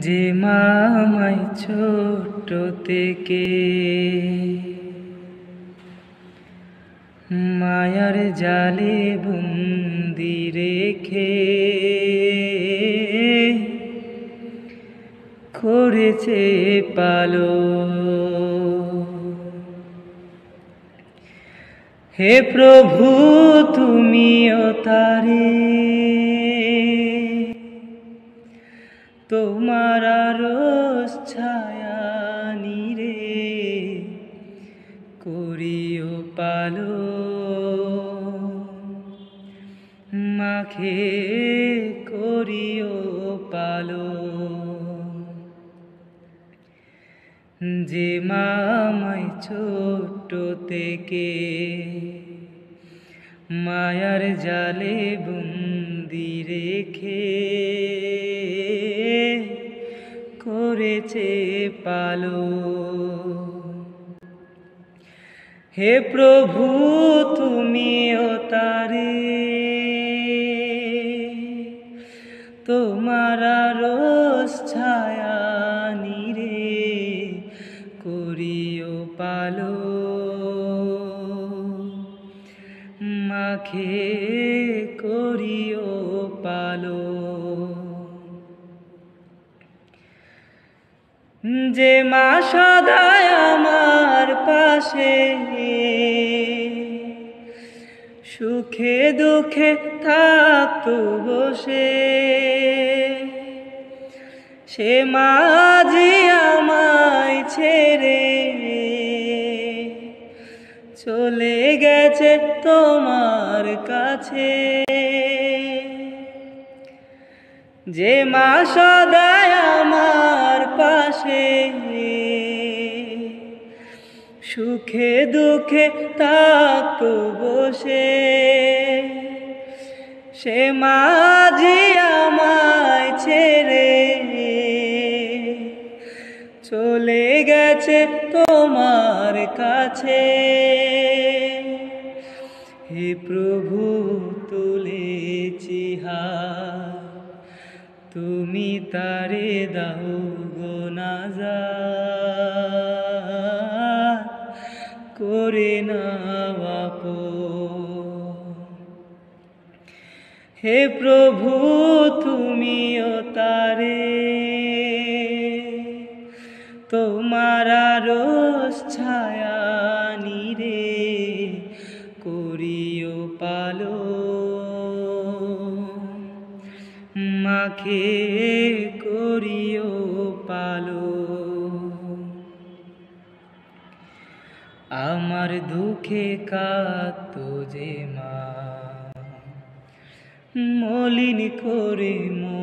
যে মামাই ছোট থেকে মায়ার জালে বন্দি রেখে করেছে পালো। হে প্রভু তুমিও তারে তোমার রোজ ছায়া নিরে করিও পালো। মাখে করিও পালো। যে মামাই ছোট থেকে মায়ার জালে বন্দি রেখে করেছে পালো হে প্রভু, তুমিও তারে। তোমার রোজ ছায়া নিরে করিও পালো মাখে করিও পালো যে মা সদায় আমার পাশে। সুখে দুঃখে থাকতো বসে। সে মাঝি আমায় ছেড়ে। চলে গেছে তোমার কাছে। যে মা সদায় আমার পাশে সুখে দুঃখে থাকতো বসে। সে মাঝি আমায় ছেড়ে চলে গেছে তোমার কাছে। হে প্রভু, তুলেছি হাত। তুমি তারে দাও গো নাজা করে নাপ হে প্রভু, তুমিও তারে। তোমার রোজ ছায়া নিরে করিও পালো। মাখে করিও পালো। আমার দুঃখে কাত যে মা, মলিন করে মো।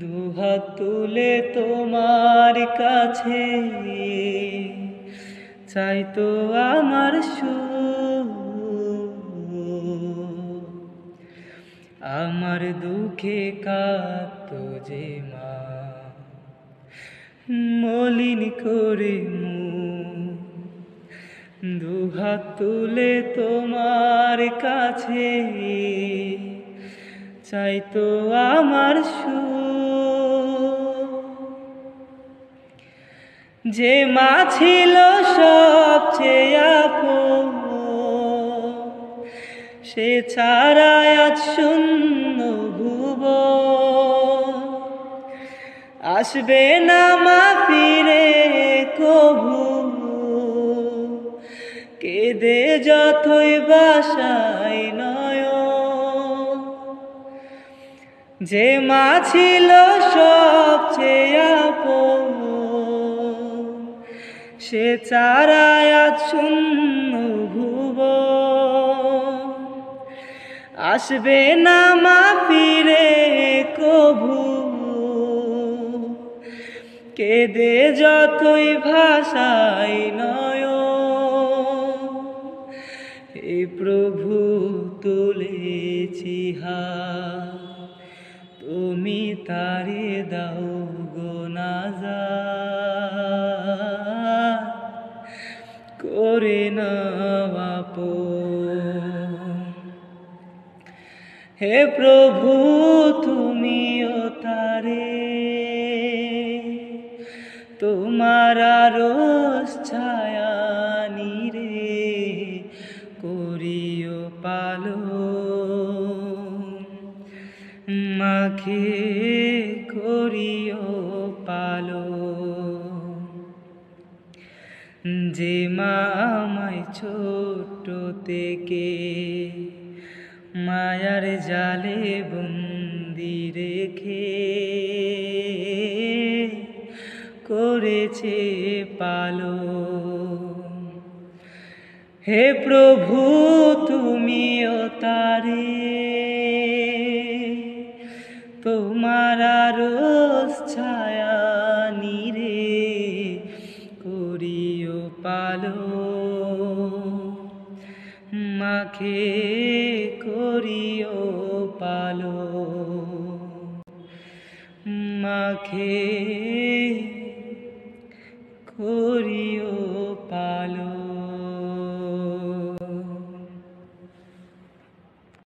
দুহাত তুলে তোমার কাছে চাই তো আমার সু আমার দুঃখে কাত যে মা। মলিন করে মু দুহাত তুলে তোমার কাছে। চাই তো আমার সু যে মা ছিল সবচেয়ে সে ছাড়া আজ শূন্য ভুব আসবে না মা ফিরে কভু। কেদে যতই বাসায় নয় যে মা ছিল সবচেয়ে আপন। সে চারায় শূন্য আসবে না মা ফিরে কভু কেদে যতই ভাষাই নয় হে প্রভু তুলেছি হা তুমি তারে দাও গো নাজা করে না হে প্রভু, তুমিও তারে। তোমার রোষ ছায়া নিরে করিও পালো মাখে করিও পালো যে মা আমায় ছোট থেকে মায়ার জালে বন্দি রেখে করেছে পালো হে প্রভু, তুমিও তারে। তোমার রোষ ছায়া নিরে করিও পালো মাখে মাখে করিও পালো।